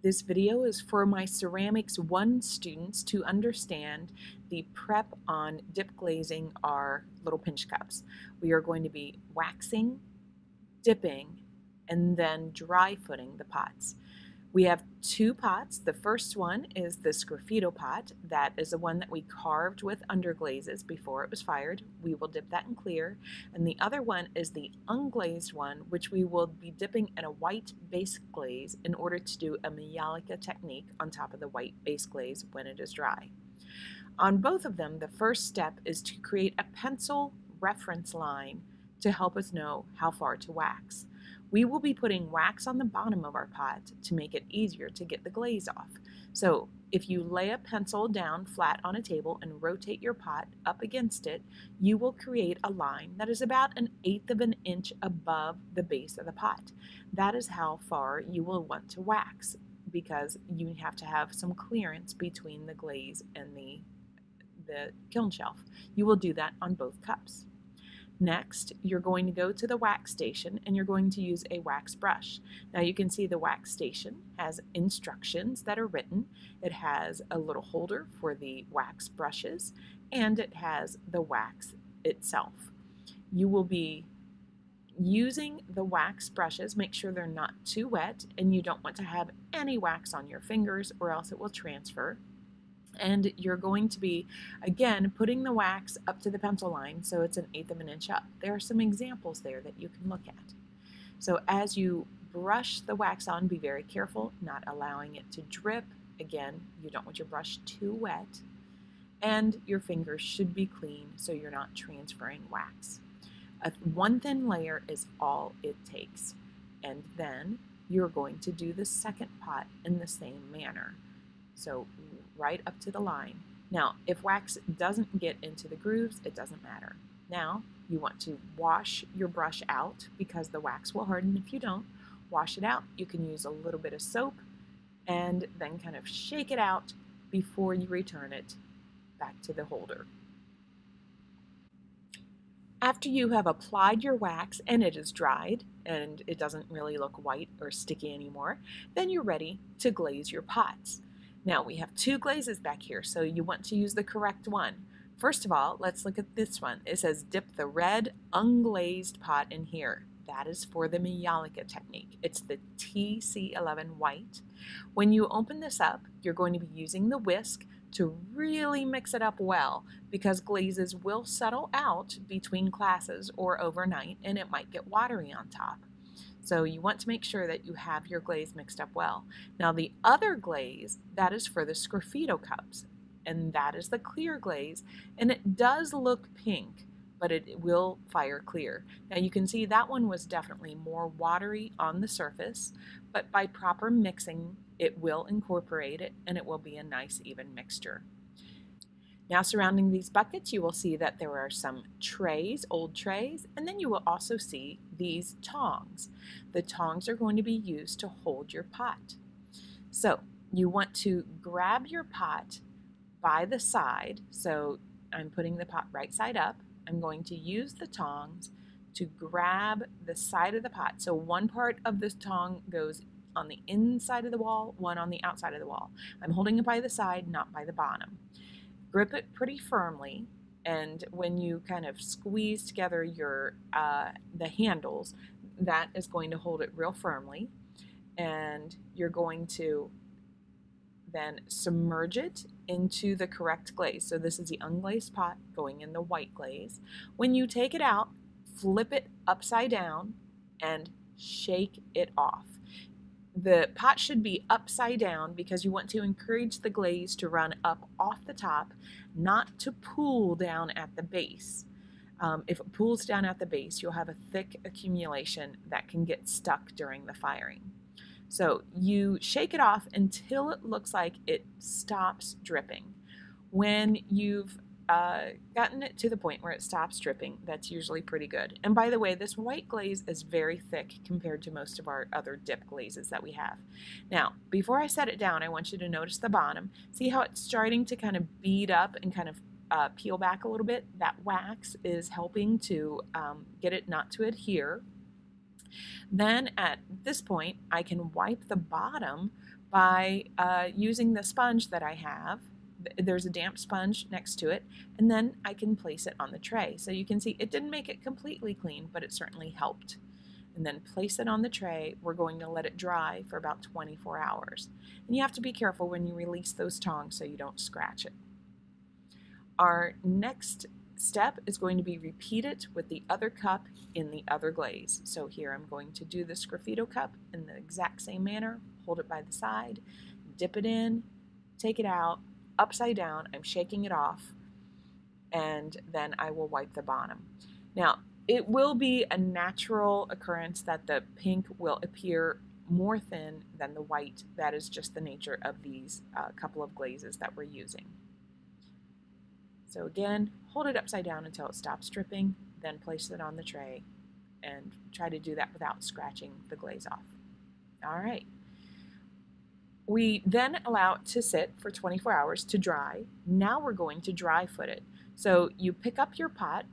This video is for my Ceramics 1 students to understand the prep on dip glazing our little pinch cups. We are going to be waxing, dipping, and then dry footing the pots. We have two pots. The first one is the Sgraffito pot. That is the one that we carved with underglazes before it was fired. We will dip that in clear. And the other one is the unglazed one, which we will be dipping in a white base glaze in order to do a Majolica technique on top of the white base glaze when it is dry. On both of them, the first step is to create a pencil reference line to help us know how far to wax. We will be putting wax on the bottom of our pot to make it easier to get the glaze off. So if you lay a pencil down flat on a table and rotate your pot up against it, you will create a line that is about an eighth of an inch above the base of the pot. That is how far you will want to wax because you have to have some clearance between the glaze and the, the kiln shelf. You will do that on both cups. Next, you're going to go to the wax station and you're going to use a wax brush. Now you can see the wax station has instructions that are written. It has a little holder for the wax brushes and it has the wax itself. You will be using the wax brushes, make sure they're not too wet and you don't want to have any wax on your fingers or else it will transfer and you're going to be again putting the wax up to the pencil line so it's an eighth of an inch up. There are some examples there that you can look at. So as you brush the wax on, be very careful not allowing it to drip. Again, you don't want your brush too wet and your fingers should be clean so you're not transferring wax. A one thin layer is all it takes. And then you're going to do the second pot in the same manner. So right up to the line. Now, if wax doesn't get into the grooves, it doesn't matter. Now, you want to wash your brush out because the wax will harden if you don't. Wash it out. You can use a little bit of soap and then kind of shake it out before you return it back to the holder. After you have applied your wax and it is dried and it doesn't really look white or sticky anymore, then you're ready to glaze your pots. Now we have two glazes back here, so you want to use the correct one. First of all, let's look at this one. It says dip the red unglazed pot in here. That is for the Majolica technique. It's the TC11 white. When you open this up, you're going to be using the whisk to really mix it up well because glazes will settle out between classes or overnight and it might get watery on top. So you want to make sure that you have your glaze mixed up well. Now the other glaze, that is for the Sgraffito cups, and that is the clear glaze, and it does look pink, but it will fire clear. Now you can see that one was definitely more watery on the surface, but by proper mixing, it will incorporate it and it will be a nice even mixture. Now surrounding these buckets, you will see that there are some trays, old trays, and then you will also see these tongs. The tongs are going to be used to hold your pot. So you want to grab your pot by the side. So I'm putting the pot right side up. I'm going to use the tongs to grab the side of the pot. So one part of this tong goes on the inside of the wall, one on the outside of the wall. I'm holding it by the side, not by the bottom grip it pretty firmly and when you kind of squeeze together your uh, the handles that is going to hold it real firmly and you're going to then submerge it into the correct glaze. So this is the unglazed pot going in the white glaze. When you take it out flip it upside down and shake it off the pot should be upside down because you want to encourage the glaze to run up off the top, not to pool down at the base. Um, if it pools down at the base, you'll have a thick accumulation that can get stuck during the firing. So you shake it off until it looks like it stops dripping. When you've uh, gotten it to the point where it stops dripping, that's usually pretty good. And by the way, this white glaze is very thick compared to most of our other dip glazes that we have. Now, before I set it down, I want you to notice the bottom. See how it's starting to kind of bead up and kind of uh, peel back a little bit? That wax is helping to um, get it not to adhere. Then at this point, I can wipe the bottom by uh, using the sponge that I have. There's a damp sponge next to it, and then I can place it on the tray. So you can see it didn't make it completely clean, but it certainly helped. And then place it on the tray. We're going to let it dry for about 24 hours. And you have to be careful when you release those tongs so you don't scratch it. Our next step is going to be repeat it with the other cup in the other glaze. So here I'm going to do the Sgraffito cup in the exact same manner, hold it by the side, dip it in, take it out, upside down, I'm shaking it off, and then I will wipe the bottom. Now, it will be a natural occurrence that the pink will appear more thin than the white. That is just the nature of these uh, couple of glazes that we're using. So again, hold it upside down until it stops dripping, then place it on the tray and try to do that without scratching the glaze off. All right. We then allow it to sit for 24 hours to dry. Now we're going to dry foot it. So you pick up your pot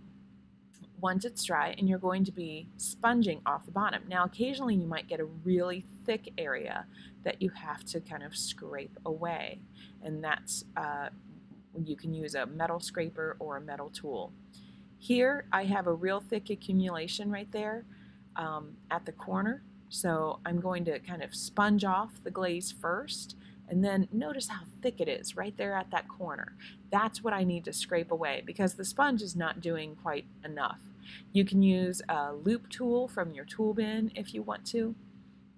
once it's dry and you're going to be sponging off the bottom. Now occasionally you might get a really thick area that you have to kind of scrape away and that's uh, you can use a metal scraper or a metal tool. Here I have a real thick accumulation right there um, at the corner. So I'm going to kind of sponge off the glaze first and then notice how thick it is right there at that corner. That's what I need to scrape away because the sponge is not doing quite enough. You can use a loop tool from your tool bin if you want to.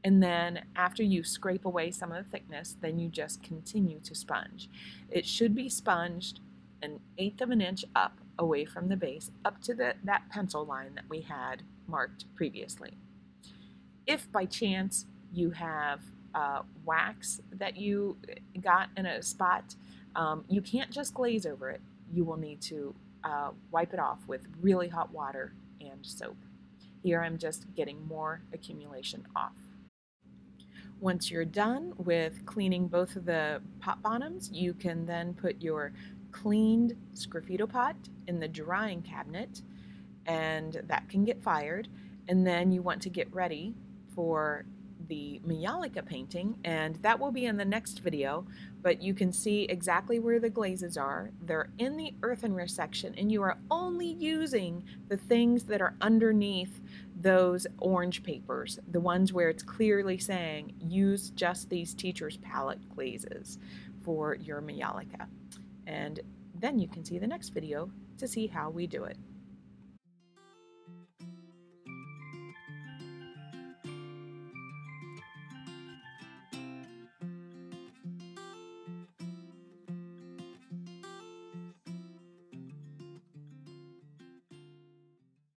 And then after you scrape away some of the thickness, then you just continue to sponge. It should be sponged an eighth of an inch up away from the base, up to the, that pencil line that we had marked previously. If by chance you have uh, wax that you got in a spot, um, you can't just glaze over it. You will need to uh, wipe it off with really hot water and soap. Here I'm just getting more accumulation off. Once you're done with cleaning both of the pot bottoms, you can then put your cleaned Sgraffito pot in the drying cabinet and that can get fired. And then you want to get ready for the Majolica painting and that will be in the next video but you can see exactly where the glazes are. They're in the earthenware section and you are only using the things that are underneath those orange papers, the ones where it's clearly saying use just these teacher's palette glazes for your Majolica. And then you can see the next video to see how we do it.